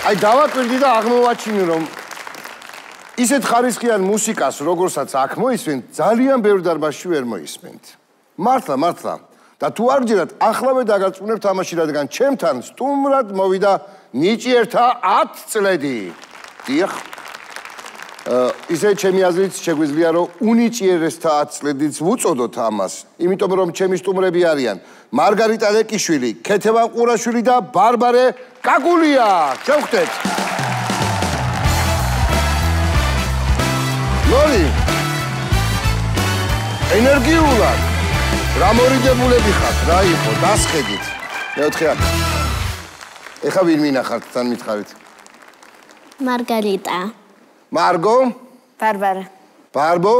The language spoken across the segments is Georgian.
აი დავაკვირდი და აღმოვაჩინე რომ ისეთ ხარისხიან მუსიკას როგორცაც აქ მოისმენ ძალიან ბევრ დარბაზში ვერ მოისმენთ. მართლა მართლა. და თუ არ გჯერათ ახლავე დაგაწუნებთ ამაში რადგან ჩემთან სტუმრად მოვიდა ნიჭიერთა 10 წლედი. დიახ. ისე ჩემი აზრით შეგვიძლია რომ უნიჭიერესთა 10 წლედიც ვუწოდოთ ამას. იმიტომ რომ ჩემი სტუმრები არიან მარგარიტა ლეკიშვილი ქეთევან ყურაშვილი და ბარბარე კაკულია შევხვდეთ. ლოლი ენერგიულად რა მორიდებულები ხართ რა იყო? დასხედით. მეოთხე აქ. ეხა ვინ მინახართ თან მითხარით? მარგარიტა. მარგო? ბარბარა. ბარბო?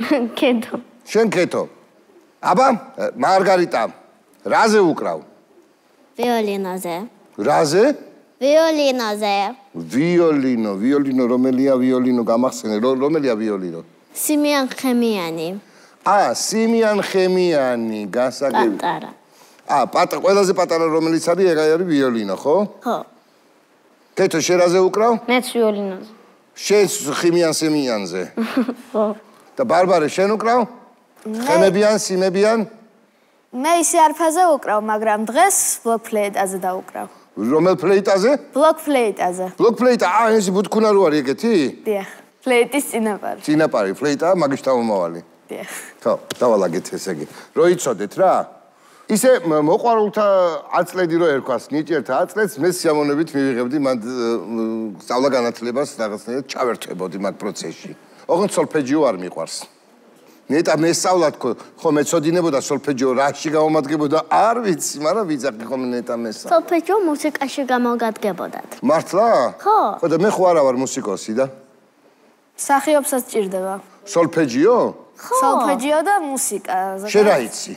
კეთო შენ კეთო აბა მარგარიტა რაზე უკრავ? ვიოლინოზე. რაზე? ვიოლინოზე. ვიოლინო ვიოლინო რომელია ვიოლინო გამახსენე? რომელია ვიოლინო? სიმიან ხემიანი. ა სიმიან ხემიანი გასაგები. პატარა. ა პატარა ყველაზე პატარა რომელიც არის ეგ არის ვიოლინო ხო? ხო. კეთო შერაზე უკრავ? მეც ვიოლინოზე. შენ ხიმიან სიმიანზე. ხო. და ბარბარე შენ უკრავ? ხემებიან სიმებიან მე ისე არფაზე უკრავ მაგრამ დღეს ბლოკ ფლეიტაზე დაუკრავ რომელ ფლეიტაზე ბლოკ ფლეიტაზე ბლოკ ფლეიტა ა ეს ბუთქუნა რო არის ეგეთი დიახ ფლეიტის წინაპარი წინაპარი ფლეიტა მაგის თავმოვალი დიახ ხო, დავალაგეთ ესე იგი. რო იცოდეთ რა. ისე მოყვარულთა აწლედი რო ერქვას, ნიჭიერთა აწლედს მე სიამოვნებით მივიღებდი მან სწავლა განათლებას რაღაცნაირად ჩავერთვებოდი მაგ პროცესში. ოღონდ სოლფეჯიო არ მიყვარს. ნეტა მე სწავლა თქო, ხო მეწოდინებოდა სოლფეჯიო რაში გამომადგებოდა, არ ვიცი, მაგრამ ვიძახი ხომ ნეტა მე სწავლა. სოლფეჯიო მუსიკაში გამოგადგებოდათ. მართლა? ხო. ხო და მე ხო არა ვარ მუსიკოსი და? სახიობსაც ჭირდება. სოლფეჯიო? სოლფეჯიო და მუსიკა. შენ რა იცი?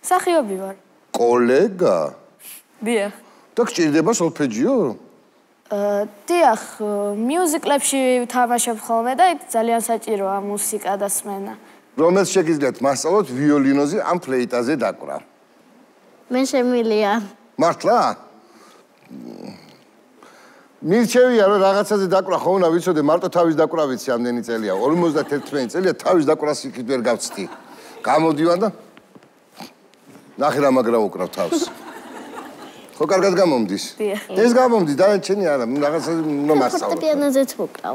სახიობი ვარ. კოლეგა? დიახ. და გჭირდება სოლფეჯიო? აა დიახ, მიუზიკლებში ვთამაშობ ხოლმე და ძალიან საჭიროა მუსიკა და სმენა. რომელს შეგიძლიათ მასწავლოთ ვიოლინოზე ან ფლეიტაზე დაკვრა? მე შემილია. მართლა? მირჩევია რომ რაღაცაზე დაკვრა ხო უნდა ვიცოდე მარტო თავის დაკვრა ვიცი ამდენი წელია. 51 წელია თავის დაკვრას იქით ვერ გავწდი გამოდივარ და ნახე რა მაგრა უკრავ თავს. ხო კარგად გამომდის? ეს გამომდის და ჩენი არა რაღაცაზე უნდა მასწავლო ფორტეპიანოზეც უკრავ.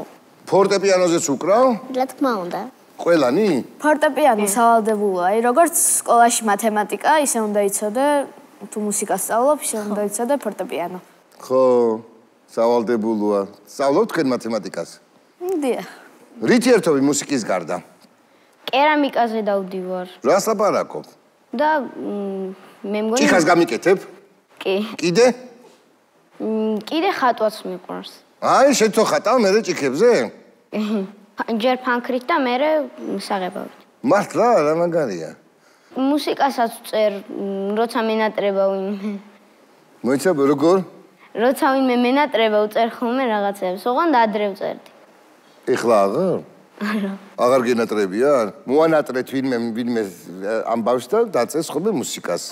ფორტეპიანოზეც უკრავ? რა თქმა უნდა ყველანი ფორტეპიანო სავალდებულოა აი როგორც სკოლაში მათემატიკა ისე უნდა იცოდე თუ მუსიკას სწავლობ ისე უნდა იცოდე ფორტეპიანო ხო სავალდებულოა. სწავლობ თქვენ მათემატიკას? დიახ. რითი ერთობი მუსიკის გარდა? კერამიკაზე დავდივარ. რას ლაპარაკობ? და მე მგონი ჭიქას გამიკეთებ? კი. კიდე? კიდე ხატვაც მიყვარს. აი, შენ თო ხატავ მე ჭიქებზე? ჯერ ფანქრით და მერე საღებავით. მართლა რა მაგარია. მუსიკასაც წერ, როცა მენატრება ვინმე. მოიცავ როგორ? როცა ვინმე მენატრება უწერ ხოლმე რაღაცებს, ოღონდ ადრე ვწერდი. ეხლა აღარ? არა. აღარ გენატრებიან? მოანატრეთ ვინმე ვინმე ამ ბავშვს და დაწეს ხოლმე მუსიკას.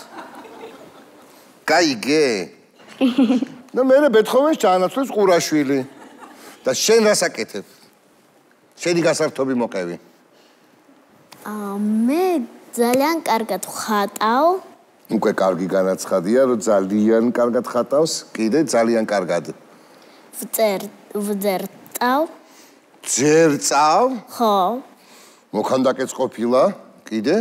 გაიგე? და მე ბეთხოვენს ჩაანაცვლეს ყურაშვილი. და შენ რას აკეთებ? შენი გასართობი მოყევი. აა მე ძალიან კარგად ხატავ. უკვე კარგი განაცხადია, რომ ძალიან კარგად ხატავს, კიდე ძალიან კარგად. ვწერ, ვძერწავ. ძერწავ? ხო. მოქანდაკეც ყოფილა, კიდე?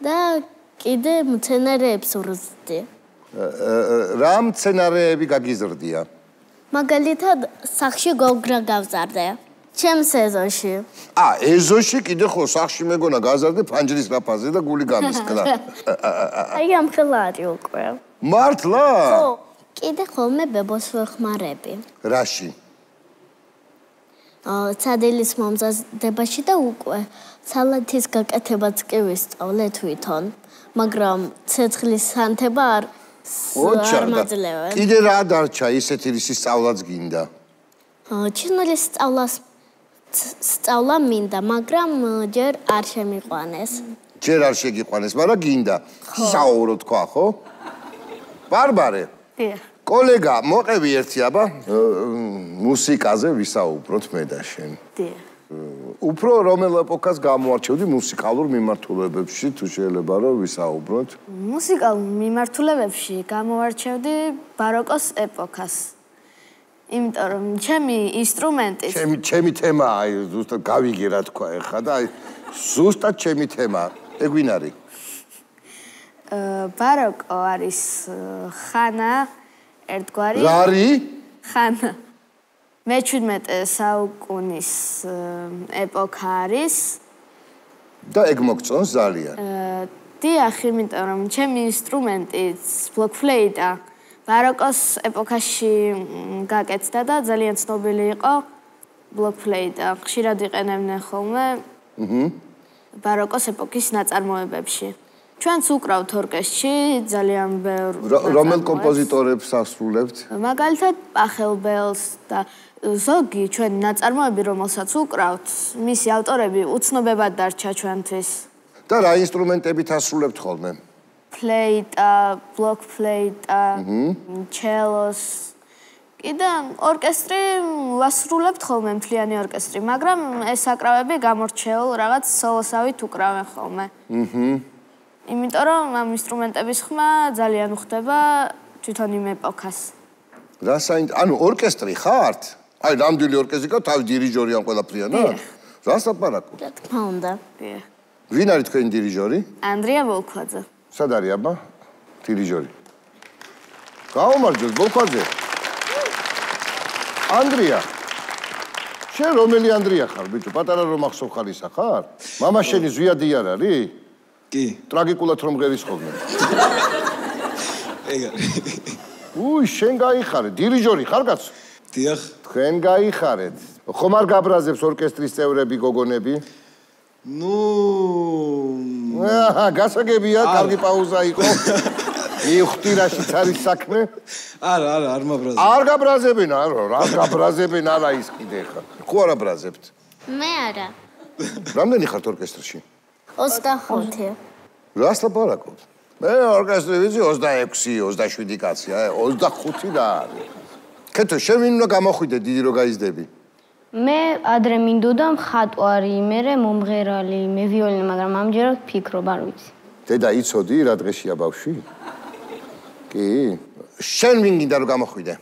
და კიდე მცენარეებს ვზრდი. რა მცენარეები გაგიზრდია? მაგალითად, სახში გოგრა გავზარდე. ჩემ სეზონში. ა, ეზოში კიდე ხო სახში მეგონა გაზარდე ფანჯრის რაფაზე და გული გამისკდა. აი ამ ხელარი უკვე. მართლა? ხო. კიდე ხოლმე ბებოს ვეხმარები. რაში? აა, ცადილის მომზადებაში და უკვე სალათის გაკეთებაც კი ვისწავლე თვითონ, მაგრამ ცეცხლის სანთება არ არ მაძლევენ. კიდე რა დარჩა ისეთი რისი სწავლაც გინდა? აა, ჩინოლის სწავლას სწავლა მინდა, მაგრამ ჯერ არ შემიყვანეს. ჯერ არ შეგიყვანეს, მაგრამ გინდა. საუბრო თქვა, ხო? ბარბარე. დიახ. კოლეგა, მოყევი ერთი აბა მუსიკაზე ვისაუბროთ მე და შენ. დიახ. უფრო რომელ ეპოქას გამოარჩევდი მუსიკალურ მიმართულებებში თუ შეიძლება რომ ვისაუბროთ? მუსიკალურ მიმართულებებში გამოარჩევდი ბაროკოს ეპოქას. იმიტომ რომ ჩემი ინსტრუმენტი ჩემი ჩემი თემა აი ზუსტად გავიგე რა თქვა ეხა და აი ზუსტად ჩემი თემა ეგვინარი. აა ბაროკო არის ხანა ერთგვარი რა არის? ხანა მე-17 საუკუნის ეპოქა არის და ეგ მოგწონს ძალიან. დიახ, იმიტომ რომ ჩემი ინსტრუმენტიც ბლოკ ფლეიტა ბაროკოს ეპოქაში გაკეთდა და ძალიან ცნობილი იყო ბლოკ ფლეიტა. ხშირად იყენებდნენ ხოლმე. აჰა. ბაროკოს ეპოქის ნაწარმოებებში. ჩვენც უკრავთ ორკესტრში ძალიან ბევრ რომელ კომპოზიტორებს ასრულებთ? მაგალითად პახელბელს და ზოგი ჩვენ ნაწარმოები რომელსაც უკრავთ, მისი ავტორები უცნობებად დარჩა ჩვენთვის. და რა ინსტრუმენტებით ასრულებთ ხოლმე? ფლეიტა, ბლოკ ფლეიტა, ჩელოს. კიდე ორკესტრი ვასრულებთ ხოლმე მთლიანი ორკესტრი, მაგრამ ეს აკრავები გამორჩეულ რაღაც სოლოსავით უკრავენ ხოლმე. აჰა. იმიტომ რომ ამ ინსტრუმენტების ხმა ძალიან უხდება თვითონ იმ ეპოქას. რა საინტ ანუ ორკესტრი ხართ? აი, ნამდვილი ორკესტრი გა თავი დირიჟორი ამ ყველაფრიანა? რა საფარაკო? რა თქმა უნდა. დიახ. ვინ არის თქვენი დირიჟორი? ანდრია ვოლქვაძე. სად არის აბა? დირიჟორი. გაუმარჯოს ვოლქვაძე. ანდრია. შენ რომელი ანდრია ხარ, ბიჭო? პატარა რომ ახსოვ ხარ ისა ხარ? мама შენი ზვიადი არ არის? კი. ტრაგიკულად რომ ღერის ხოლმე. ეგ არის. უი, შენ გაიხარე, დირიჟორი ხარ კაცო? დიახ. თქვენ გაიხარეთ. ხომ არ გაბრაზებს ორკესტრის წევრები გოგონები? ნუ აა, გასაგებია, კარგი პაუზა იყო. მივხვდი რაშიც არის საქმე? არა, არა, არ მაბრაზებ. არ გაბრაზებენ, არა, რა გაბრაზებენ, არა ის კიდე ხა. ხო არა ბრაზებთ? მე არა. რამდენი ხართ ორკესტრში? 25. რას ლაპარაკობთ? მე ორკესტრი ვიცი 26, 27 კაცია, 25 და არის. კეთო, შენ ვინ უნდა გამოხვიდე დიდი რო გაიზდები? მე ადრე მინდოდა მხატვარი, მე მომღერალი, მე ვიოლინო, მაგრამ ამჯერად ფიქრობ, არ ვიცი. დედა იცოდი რა დღეშია ბავშვი? კი. შენ ვინ გინდა რომ გამოხვიდე?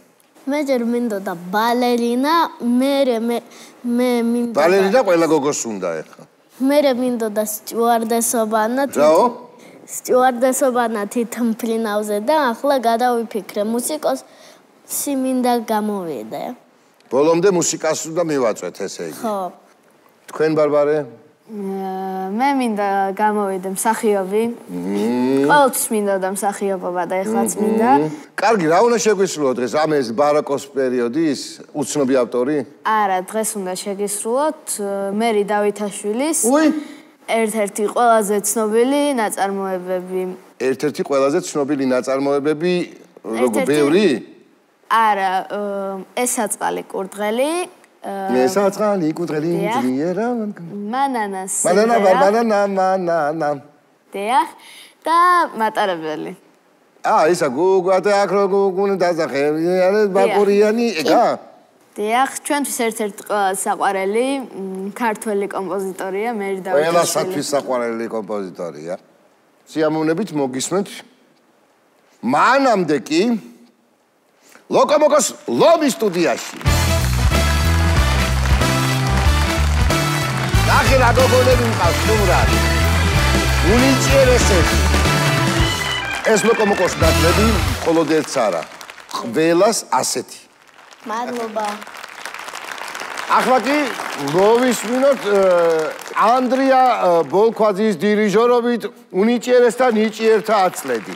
მე ჯერ მინდოდა ბალერინა, მე მე მე მინდოდა ბალერინა ყველა გოგოს უნდა ეხა. მე მინდოდა სტიუარდესობანა. რაო? სტიუარდესობანა თითმფრინავზე და ახლა გადავიფიქრე მუსიკოს სიმინდა გამოვიდე. ბოლომდე მუსიკას უნდა მივაწვეთ ესე იგი. ხო. თქვენ ბარბარე? მე მინდა გამოვიდე მსახიობი. ყოველთვის მინდა და მსახიობობა და ეხლაც მინდა. კარგი, რა უნდა შეგვისრულოთ დღეს? ამ ეს ბაროკოს პერიოდის უცნობი ავტორი? არა, დღეს უნდა შეგისრულოთ მერი დავითაშვილის. უი! ერთ-ერთი ყველაზე ცნობილი ნაწარმოებები. ერთ-ერთი ყველაზე ცნობილი ნაწარმოებები, როგორ ბევრი? არა, ესაწყალი კურდღელი. ესაწყალი კურდღელი ძიერა. მანანას. მანანა, მანანა, მანანა. დიახ. და მატარებელი. აა, ისა გუგატე აკრო გუგუნ დაზახე. არის ბაკურიანი, ეგა? დიახ, ჩვენთვის ერთ-ერთი საყვარელი ქართველი კომპოზიტორია მერი დავითაშვილი. ყველასათვის საყვარელი კომპოზიტორია. სიამოვნებით მოგისმენთ. მანამდე კი ლოკომოკოს ლობი სტუდიაში. ნახე რა გოგონები მყავს თუმრად. უნიჭიერესები. ეს ლოკომოკოს დათლები მხოლოდ ერთს არა. ყველას ასეთი. მადლობა. ახლა კი მოვისმინოთ ანდრია ბოლქვაძის დირიჟორობით უნიჭიერეს და ნიჭიერთა აცლედი.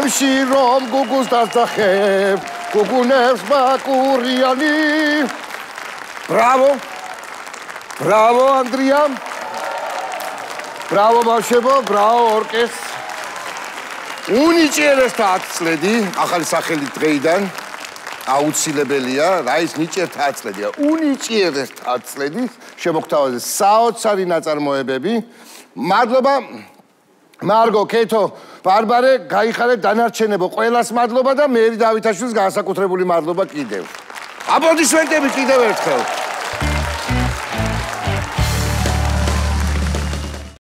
ჩემში რომ გუგუს დასახებ გუგუნებს ბაკურიანი. ბრავო ბრავო ანდრია. ბრავო ბავშვებო ბრავო ორკესტრ უნიჭიერესთა 10 წლედი ახალი სახელი დღეიდან აუცილებელია. რა ის ნიჭიერთა 10 წლედია უნიჭიერესთა 10 წლედი შემოგთავაზე საოცარი ნაწარმოებები. მადლობა მარგო კეთო ბარბარე გაიხარეთ დანარჩენებო ყველას მადლობა და მეერი დავითაშვილს განსაკუთრებული მადლობა კიდევ. აპლოდისმენტები კიდევ ერთხელ